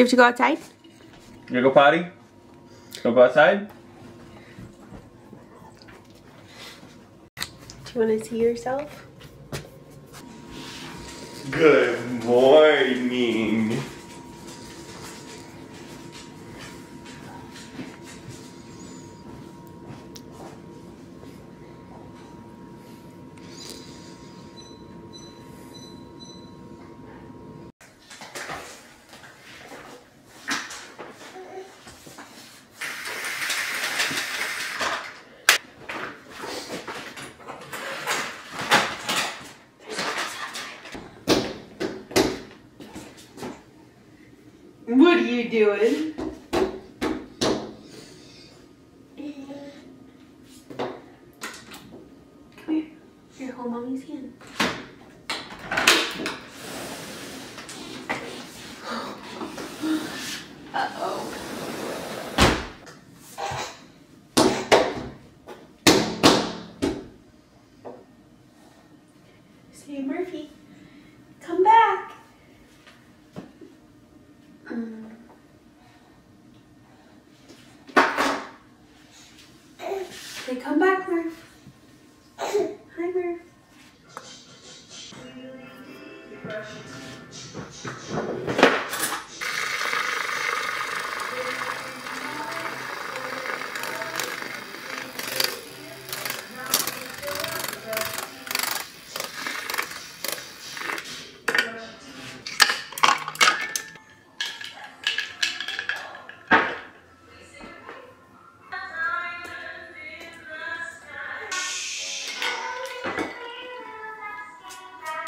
you have to go outside? You gonna go potty? Go go outside? Do you want to see yourself? Good morning. What are you doing? Come here. Here, hold mommy's hand. Uh-oh. Say, Murphy, come back. Mm. Come back, Murph.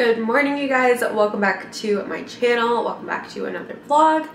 Good morning, you guys. Welcome back to my channel. Welcome back to another vlog.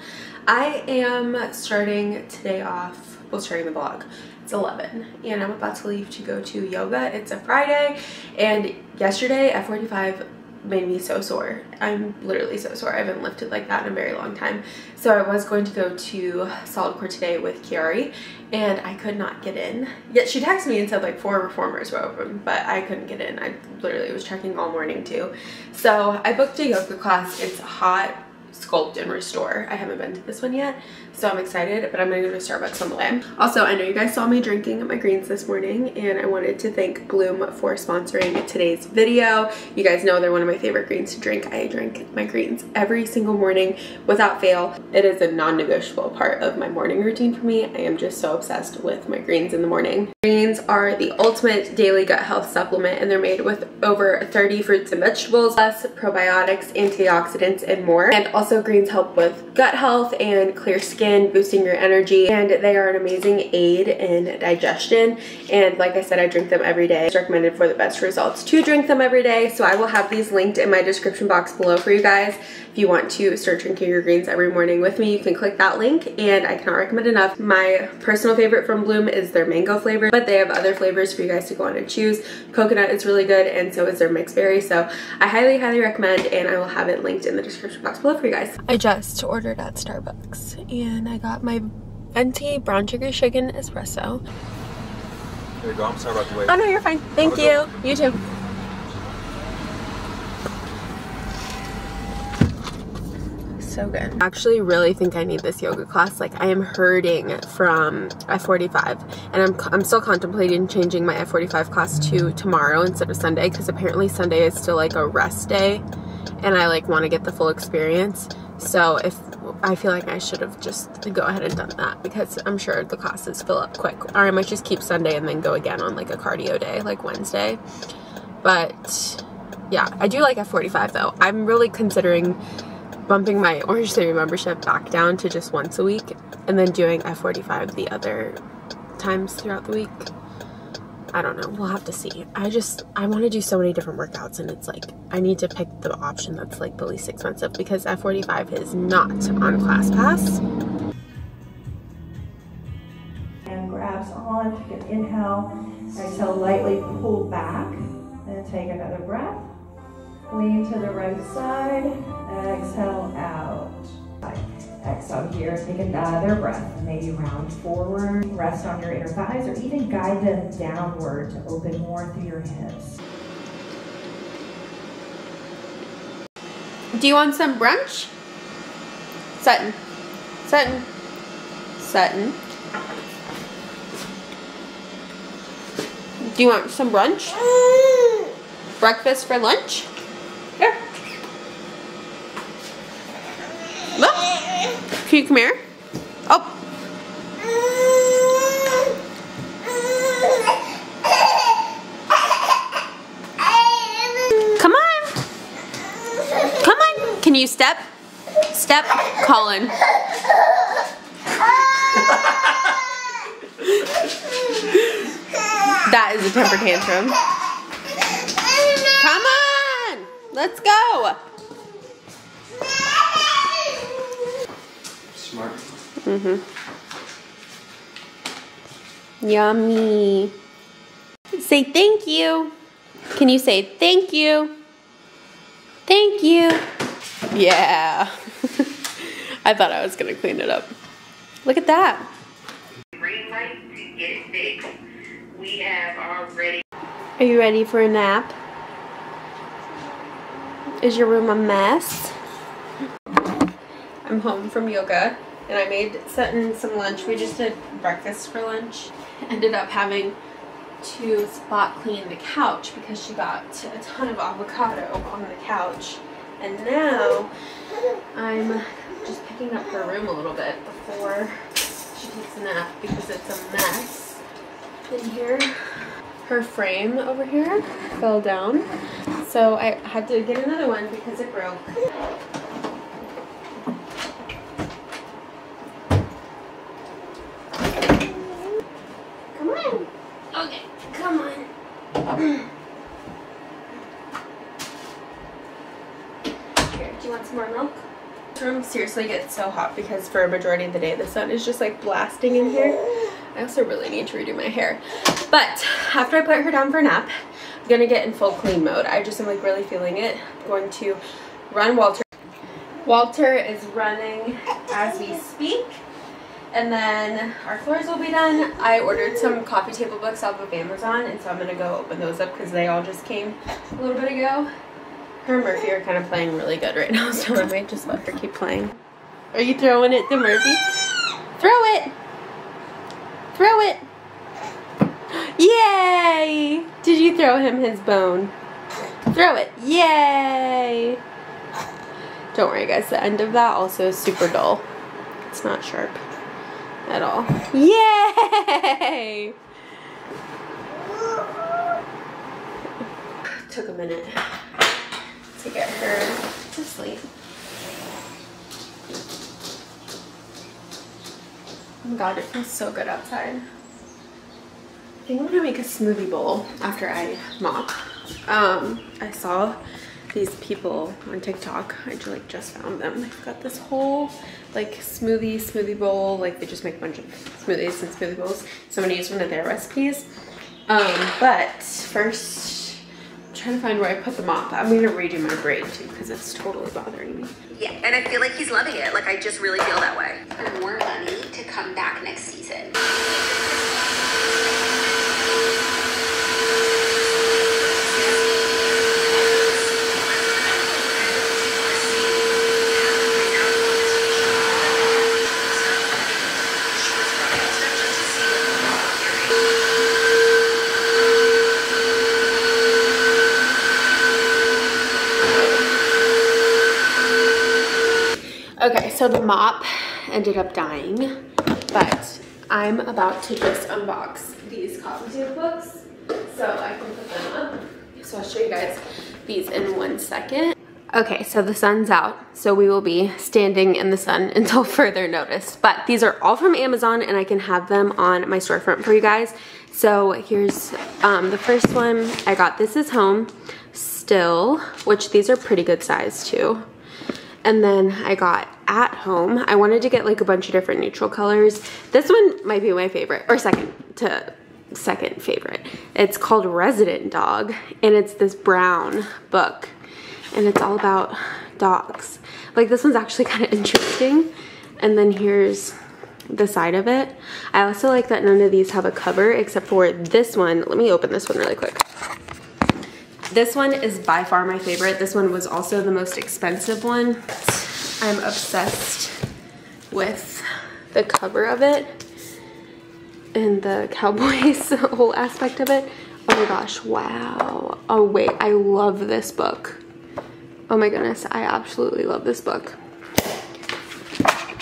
I am starting today off, well, starting the vlog. It's 11 and I'm about to leave to go to yoga. It's a Friday and yesterday at 45 made me so sore. I'm literally so sore. I haven't lifted like that in a very long time. So I was going to go to Solid Core today with Kiari and I could not get in. Yet she texted me and said like four reformers were open, but I couldn't get in. I literally was checking all morning too. So I booked a yoga class. It's hot sculpt and restore. I haven't been to this one yet so i'm excited but i'm gonna go to starbucks on the way. Also i know you guys saw me drinking my greens this morning and i wanted to thank bloom for sponsoring today's video. You guys know they're one of my favorite greens to drink. I drink my greens every single morning without fail. It is a non-negotiable part of my morning routine for me. I am just so obsessed with my greens in the morning. Greens are the ultimate daily gut health supplement and they're made with over 30 fruits and vegetables plus probiotics antioxidants and more. And also also, greens help with gut health and clear skin, boosting your energy, and they are an amazing aid in digestion. And like I said, I drink them every day. It's recommended for the best results to drink them every day. So I will have these linked in my description box below for you guys. If you want to start drinking your greens every morning with me, you can click that link, and I cannot recommend enough. My personal favorite from Bloom is their mango flavor, but they have other flavors for you guys to go on and choose. Coconut is really good, and so is their mixed berry. So I highly, highly recommend, and I will have it linked in the description box below for you guys guys. I just ordered at Starbucks and I got my venti brown sugar shaken espresso. There you go. I'm sorry about the wait. Oh no, you're fine. Thank you. Go. You too. so good. I actually really think I need this yoga class. Like I am hurting from F45 and I'm, I'm still contemplating changing my F45 class to tomorrow instead of Sunday because apparently Sunday is still like a rest day and I like want to get the full experience. So if I feel like I should have just go ahead and done that because I'm sure the classes fill up quick. Or I might just keep Sunday and then go again on like a cardio day, like Wednesday. But yeah, I do like F45 though. I'm really considering bumping my Orange Theory membership back down to just once a week and then doing F45 the other times throughout the week. I don't know. We'll have to see. I just, I want to do so many different workouts and it's like, I need to pick the option that's like the least expensive because F45 is not on ClassPass. And grabs on, you can inhale, exhale, lightly pull back, and take another breath. Lean to the right side, exhale out. Exhale here, take another breath. Maybe round forward, rest on your inner thighs, or even guide them downward to open more through your hips. Do you want some brunch? Sutton. Sutton. Sutton. Do you want some brunch? Mm. Breakfast for lunch? Here. Look. Can you come here? Oh. Come on. Come on. Can you step? Step, Colin. That is a temper tantrum. Come on. Let's go. Smart. Mm-hmm. Yummy. Say thank you. Can you say thank you? Thank you. Yeah. I thought I was going to clean it up. Look at that. green light to get it fixed. We have already Are you ready for a nap? Is your room a mess? I'm home from yoga and I made Sutton some lunch. We just did breakfast for lunch. Ended up having to spot clean the couch because she got a ton of avocado on the couch. And now I'm just picking up her room a little bit before she takes a nap because it's a mess in here. Her frame over here fell down, so I had to get another one because it broke. Come on. Okay, come on. Here, do you want some more milk? This room seriously gets so hot because for a majority of the day the sun is just like blasting in here. I also really need to redo my hair. But after I put her down for a nap, I'm gonna get in full clean mode. I just am like really feeling it. I'm going to run Walter. Walter is running as we speak. And then our floors will be done. I ordered some coffee table books off of Amazon and so I'm gonna go open those up because they all just came a little bit ago. Her and Murphy are kind of playing really good right now, so I might just let her keep playing. Are you throwing it to Murphy? Throw it! Throw it! Yay! Did you throw him his bone? Throw it! Yay! Don't worry guys, the end of that also is super dull. It's not sharp at all. Yay! Took a minute to get her to sleep. Oh my god, it feels so good outside. I think I'm gonna make a smoothie bowl after I mop. Um, I saw these people on TikTok. I just, like just found them. They've got this whole like smoothie smoothie bowl. Like they just make a bunch of smoothies and smoothie bowls. So I'm gonna use one of their recipes. Um, but first, trying to find where I put the mop. I'm gonna redo my braid too because it's totally bothering me. Yeah, and I feel like he's loving it. Like I just really feel that way. for more money to come back next season. Okay, so the mop ended up dying, but I'm about to just unbox these coffee table books so I can put them up. So I'll show you guys these in one second. Okay, so the sun's out, so we will be standing in the sun until further notice. But these are all from Amazon and I can have them on my storefront for you guys. So here's um, the first one I got. This is home still, which these are pretty good size too. And then I got at home. I wanted to get like a bunch of different neutral colors. This one might be my favorite, or second to second favorite. It's called Resident Dog, and it's this brown book, and it's all about dogs. Like this one's actually kind of interesting. And then here's the side of it. I also like that none of these have a cover except for this one. Let me open this one really quick. This one is by far my favorite. This one was also the most expensive one. I'm obsessed with the cover of it and the Cowboys whole aspect of it. Oh my gosh, wow. Oh wait, I love this book. Oh my goodness, I absolutely love this book.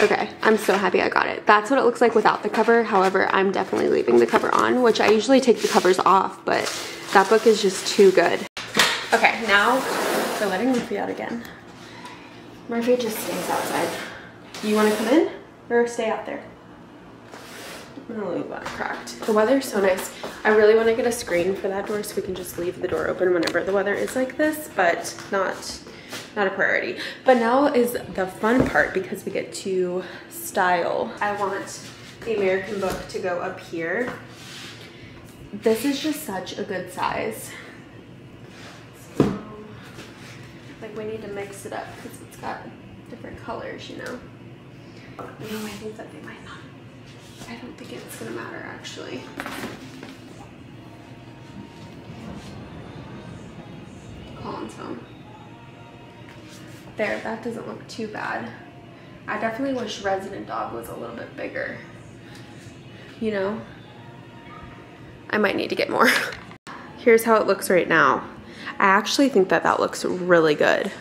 Okay, I'm so happy I got it. That's what it looks like without the cover. However, I'm definitely leaving the cover on, which I usually take the covers off, but that book is just too good. Okay, now we're letting Murphy out again. Murphy just stays outside. You wanna come in or stay out there? I'm gonna leave that cracked. The weather's so nice. I really wanna get a screen for that door so we can just leave the door open whenever the weather is like this, but not not a priority. But now is the fun part because we get to style. I want the American book to go up here. This is just such a good size. Like we need to mix it up because it's got different colors, you know. No, I think that they might not. I don't think it's gonna matter actually. Colin's phone. There, that doesn't look too bad. I definitely wish Resident Dog was a little bit bigger. You know? I might need to get more. Here's how it looks right now. I actually think that that looks really good.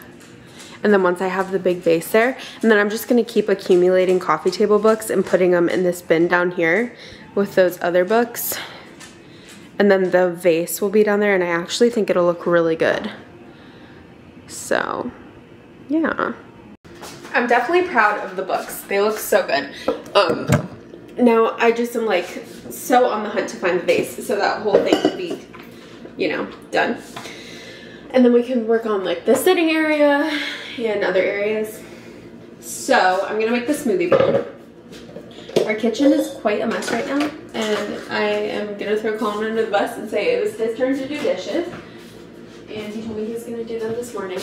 And then once I have the big vase there, and then I'm just gonna keep accumulating coffee table books and putting them in this bin down here with those other books. And then the vase will be down there and I actually think it'll look really good. So, yeah. I'm definitely proud of the books. They look so good. Um, now I just am like so on the hunt to find the vase so that whole thing can be, you know, done. And then we can work on like the sitting area and other areas. So I'm gonna make the smoothie bowl. Our kitchen is quite a mess right now and I am gonna throw Colin under the bus and say it was his turn to do dishes. And he told me he was gonna do them this morning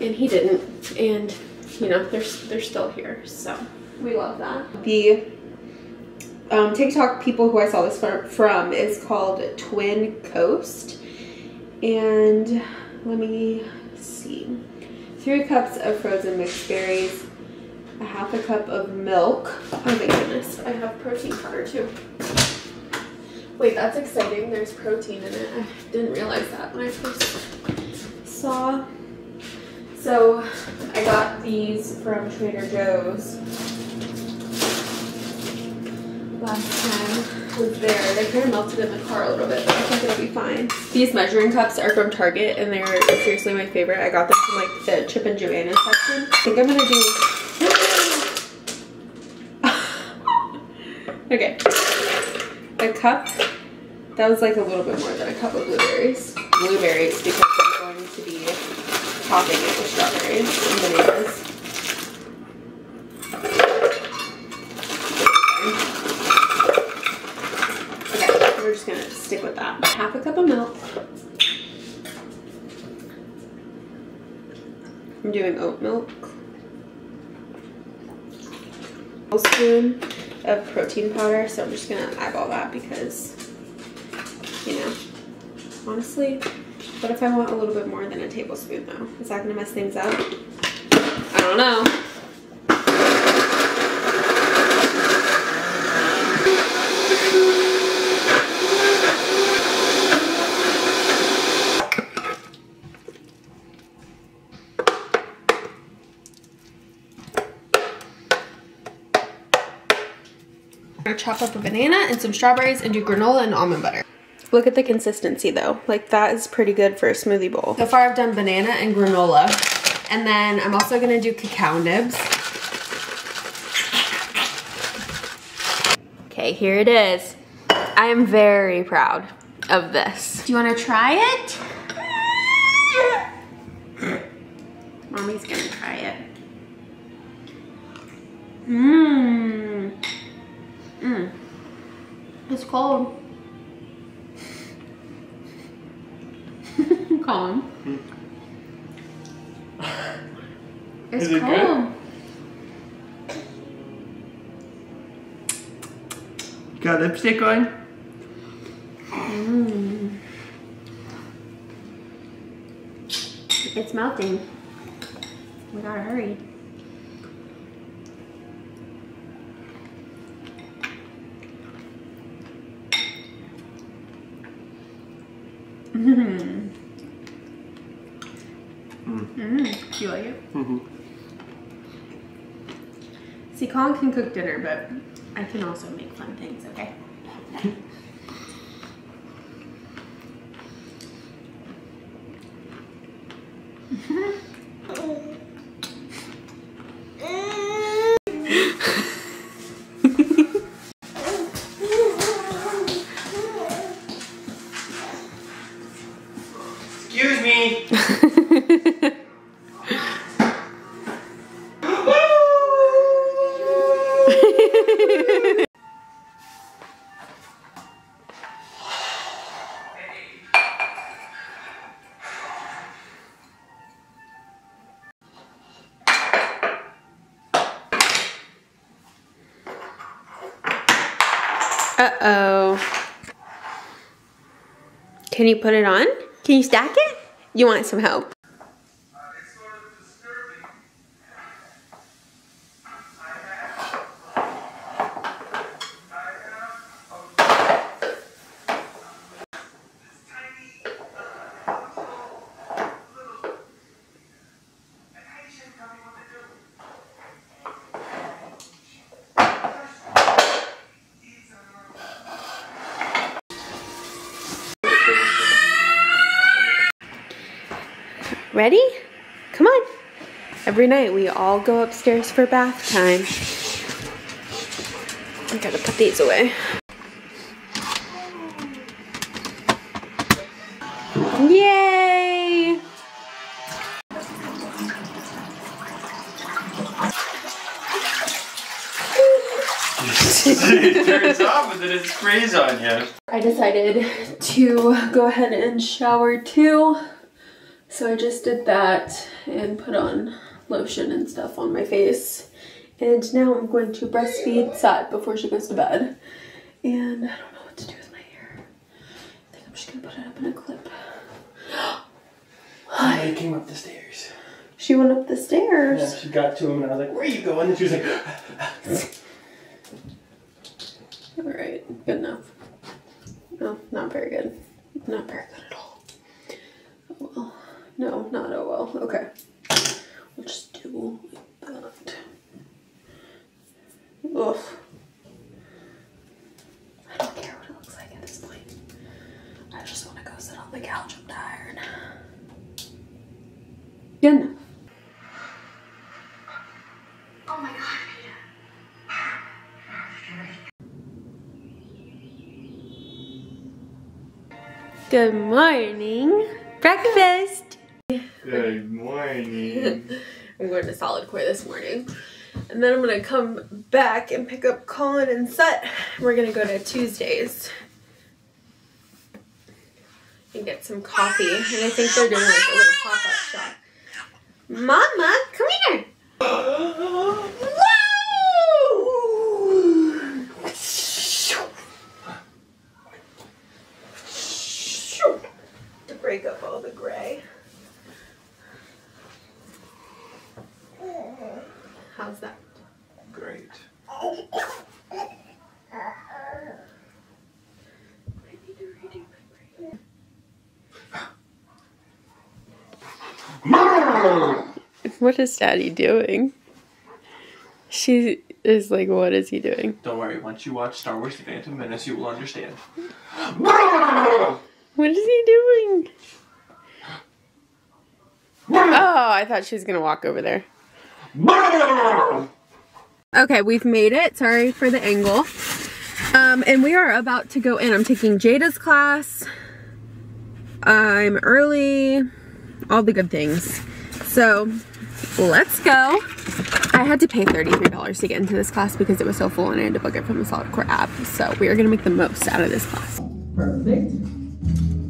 and he didn't. And you know, they're, they're still here, so we love that. The um, TikTok people who I saw this from is called Twin Coast. And let me see. Three cups of frozen mixed berries, a half a cup of milk. Oh my goodness, I have protein powder too. Wait, that's exciting. There's protein in it. I didn't realize that when I first saw. So I got these from Trader Joe's last time was there. They kind of melted in the car a little bit, but I think it'll be These measuring cups are from Target and they're seriously my favorite. I got them from like the Chip and Joanna section. I think I'm gonna do Okay. A cup, that was like a little bit more than a cup of blueberries. Blueberries because I'm going to be topping it with strawberries and bananas. Okay, we're just gonna stick with that. Half a cup of milk. Oat milk. A spoon of protein powder, so I'm just gonna eyeball that because, you know, honestly, what if I want a little bit more than a tablespoon though? Is that gonna mess things up? I don't know. Chop up a banana and some strawberries and do granola and almond butter. Look at the consistency though. Like that is pretty good for a smoothie bowl. So far I've done banana and granola. And then I'm also gonna do cacao nibs. Okay, here it is. I am very proud of this. Do you wanna try it? Mommy's gonna try it. Mmm. Mmm. It's cold. Colin. It's Is it cold. Got lipstick on? Mm. It's melting. We gotta hurry. Mm. Mm. Do you like it? Mm-hmm. See, Colin can cook dinner, but I can also make fun things, okay? Can you put it on? Can you stack it? You want some help? Ready? Come on. Every night we all go upstairs for bath time. I gotta put these away. Yay! it turns off and then it sprays on you. I decided to go ahead and shower too. So I just did that and put on lotion and stuff on my face. And now I'm going to breastfeed Sat before she goes to bed. And I don't know what to do with my hair. I think I'm just gonna put it up in a clip. Hi. I came up the stairs. She went up the stairs. Yeah, she got to him and I was like, where are you going? And she was like, Alright, good enough. No, not very good. Not very good at all. Oh well. No, not oh well. Okay. We'll just do like that. Ugh. I don't care what it looks like at this point. I just want to go sit on the couch. I'm tired. Good enough. Oh my god. Good morning. Breakfast. Good morning. I'm going to solid core this morning. And then I'm gonna come back and pick up Colin and Set. We're gonna go to Tuesdays and get some coffee. And I think they're doing like a little pop-up shop. Mama, come here. Woo! To break up all the gray. How's that? Great. What is daddy doing? She is like, what is he doing? Don't worry, once you watch Star Wars The Phantom Menace, you will understand. What is he doing? Oh, I thought she was gonna walk over there. Okay, we've made it. Sorry for the angle. Um, and we are about to go in. I'm taking Jada's class. I'm early. All the good things. So, let's go. I had to pay $33 to get into this class because it was so full and I had to book it from the Solid Core app. So, we are gonna make the most out of this class. Perfect.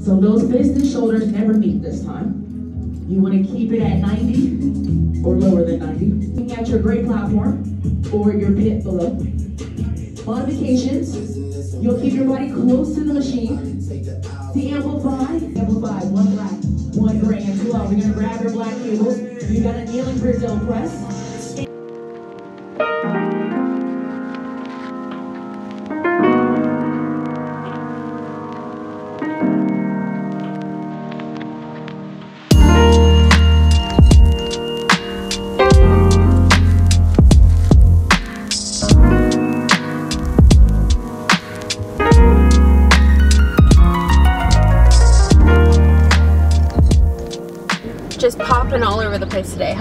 So those and shoulders never meet this time. You want to keep it at 90 or lower than 90. Looking at your great platform or your pit below. Modifications. You'll keep your body close to the machine. To amplify, amplify. One black, one gray, and two out. We're gonna grab your black cables. You got a kneeling Brazil press.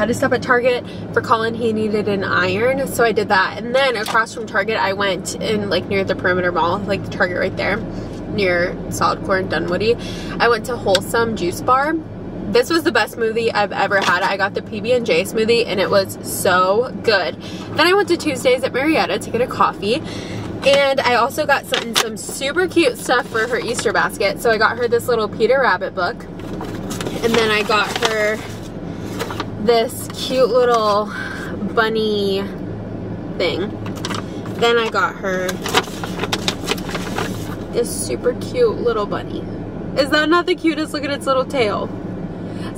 Had to stop at Target for Colin. He needed an iron, so I did that. And then across from Target, I went in like near the Perimeter Mall, like the Target right there, near Solid Core and Dunwoody. I went to Wholesome Juice Bar. This was the best smoothie I've ever had. I got the PB&J smoothie and it was so good. Then I went to Tuesdays at Marietta to get a coffee. And I also got some, some super cute stuff for her Easter basket. So I got her this little Peter Rabbit book. And then I got her this cute little bunny thing. Then I got her this super cute little bunny. Is that not the cutest? Look at its little tail.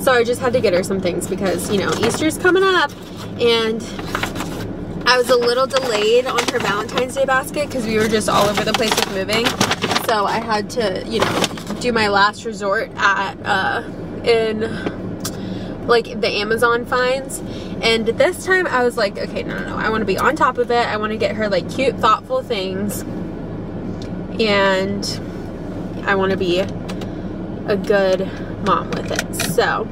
So I just had to get her some things because, you know, Easter's coming up and I was a little delayed on her Valentine's Day basket because we were just all over the place with moving. So I had to, you know, do my last resort at, uh, in like the Amazon finds. And this time I was like, okay, no, no, no. I want to be on top of it. I want to get her like cute, thoughtful things. And I want to be a good mom with it. So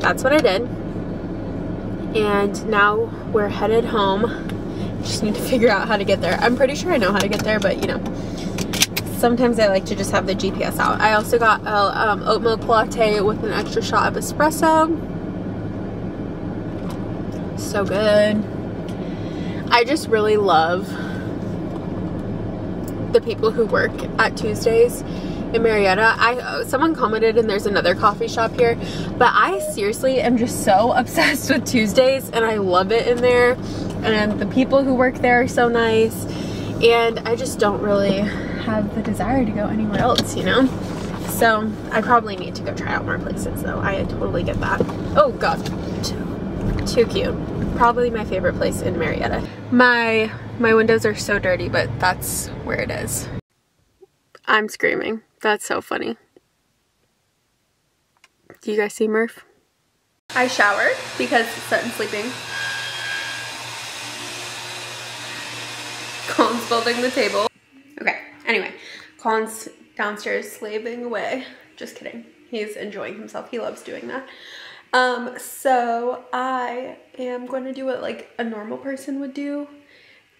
that's what I did. And now we're headed home. Just need to figure out how to get there. I'm pretty sure I know how to get there, but you know, sometimes I like to just have the GPS out. I also got a um, oat milk latte with an extra shot of espresso. So good. I just really love the people who work at Tuesdays in Marietta. I uh, someone commented and there's another coffee shop here, but I seriously am just so obsessed with Tuesdays and I love it in there. And the people who work there are so nice. And I just don't really have the desire to go anywhere else, you know? So I probably need to go try out more places though. I totally get that. Oh God, too, cute. Probably my favorite place in Marietta. My, my windows are so dirty, but that's where it is. I'm screaming. That's so funny. Do you guys see Murph? I showered because Sutton's sleeping. Colin's building the table. Anyway, Colin's downstairs slaving away. Just kidding. He's enjoying himself. He loves doing that. Um, so I am going to do what like a normal person would do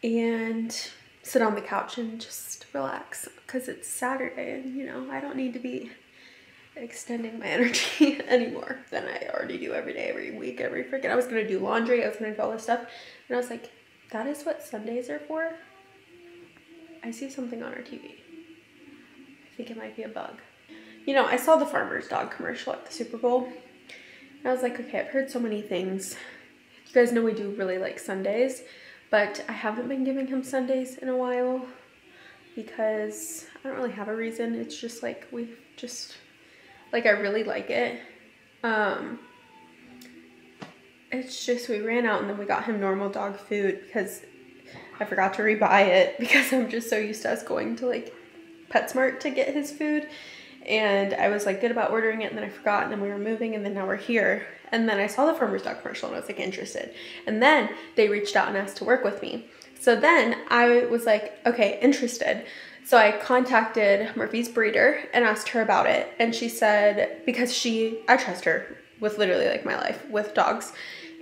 and sit on the couch and just relax because it's Saturday and you know, I don't need to be extending my energy anymore than I already do every day, every week, every freaking. I was gonna do laundry, I was gonna do all this stuff, and I was like, that is what Sundays are for? I see something on our TV. I think it might be a bug. You know, I saw the Farmer's Dog commercial at the Super Bowl. And I was like, okay, I've heard so many things. You guys know we do really like Sundays, but I haven't been giving him Sundays in a while because I don't really have a reason. It's just like we just like I really like it. Um it's just we ran out and then we got him normal dog food because I forgot to rebuy it because I'm just so used to us going to like PetSmart to get his food. And I was like good about ordering it and then I forgot and then we were moving and then now we're here. And then I saw the Farmer's Dog commercial and I was like interested. And then they reached out and asked to work with me. So then I was like, okay, interested. So I contacted Murphy's breeder and asked her about it. And she said, because she, I trust her with literally like my life with dogs.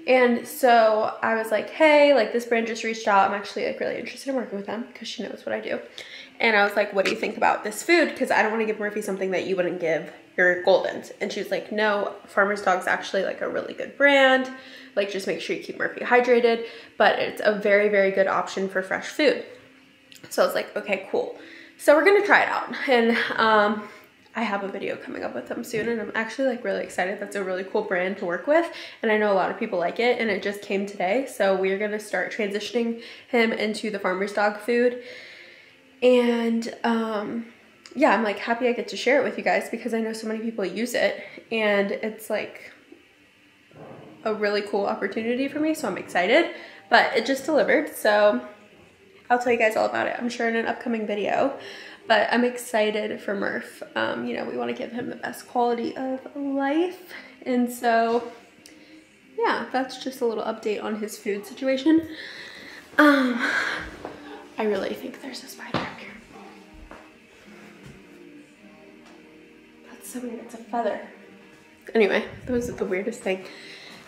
And so I was like, hey, like this brand just reached out. I'm actually like really interested in working with them because she knows what I do. And I was like, what do you think about this food? Because I don't want to give Murphy something that you wouldn't give your Goldens. And she was like, no, Farmer's Dog's actually like a really good brand. Like just make sure you keep Murphy hydrated, but it's a very, very good option for fresh food. So I was like, okay, cool. So we're gonna try it out. And um, I have a video coming up with them soon and I'm actually like really excited. That's a really cool brand to work with and I know a lot of people like it and it just came today. So we're gonna start transitioning him into the farmer's dog food. And um, yeah, I'm like happy I get to share it with you guys because I know so many people use it and it's like a really cool opportunity for me. So I'm excited, but it just delivered. So I'll tell you guys all about it, I'm sure in an upcoming video. But I'm excited for Murph. Um, you know, we want to give him the best quality of life. And so, yeah, that's just a little update on his food situation. Um, I really think there's a spider up here. That's so weird, it's a feather. Anyway, that was the weirdest thing.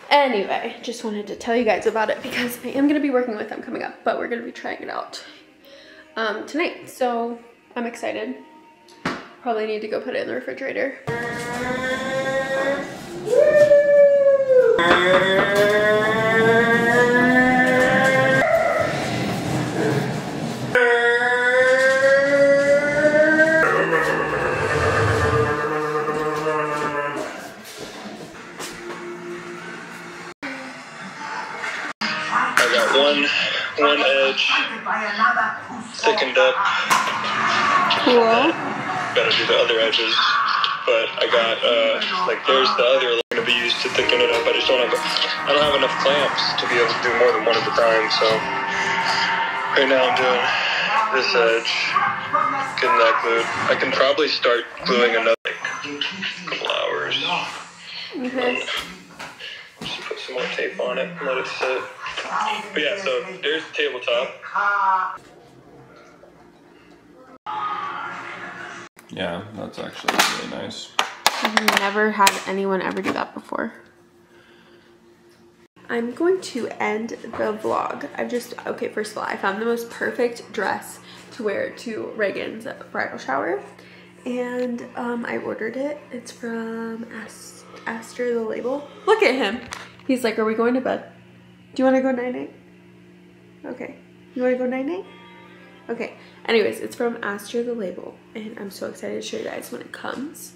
Anyway, just wanted to tell you guys about it because I am going to be working with them coming up, but we're going to be trying it out um, tonight. So I'm excited. Probably need to go put it in the refrigerator. I got one one edge thickened up. Cool. Gotta do the other edges. But I got uh like there's the other gonna be used to thicken it up. I just don't have I don't have enough clamps to be able to do more than one at a time, so right now I'm doing this edge, getting that glued. I can probably start gluing another like, couple hours. Okay. Just put some more tape on it and let it sit. But yeah, so there's the tabletop. Yeah, that's actually really nice. I've never had anyone ever do that before. I'm going to end the vlog. I've just, okay, first of all, I found the most perfect dress to wear to Reagan's bridal shower. And um, I ordered it. It's from Ast ASTR the Label. Look at him. He's like, are we going to bed? Do you want to go night-night? Okay. You want to go night-night? Okay. Anyways, it's from ASTR the Label. And I'm so excited to show you guys when it comes.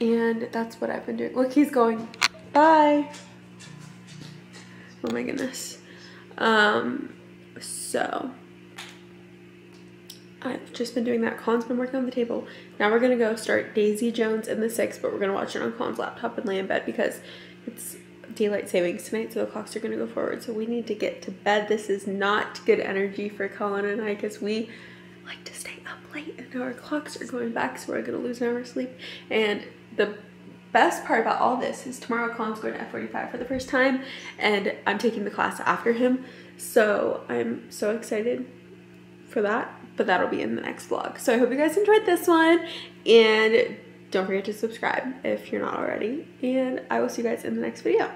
And that's what I've been doing. Look, he's going. Bye. Oh my goodness. Um, so I've just been doing that. Colin's been working on the table. Now we're gonna go start Daisy Jones and the Six, but we're gonna watch it on Colin's laptop and lay in bed because it's daylight savings tonight, so the clocks are gonna go forward. So we need to get to bed. This is not good energy for Colin and I because we like to late and our clocks are going back, so we're gonna lose an hour of sleep. And the best part about all this is tomorrow Colin's going to F45 for the first time and I'm taking the class after him. So I'm so excited for that, but that'll be in the next vlog. So I hope you guys enjoyed this one and don't forget to subscribe if you're not already. And I will see you guys in the next video.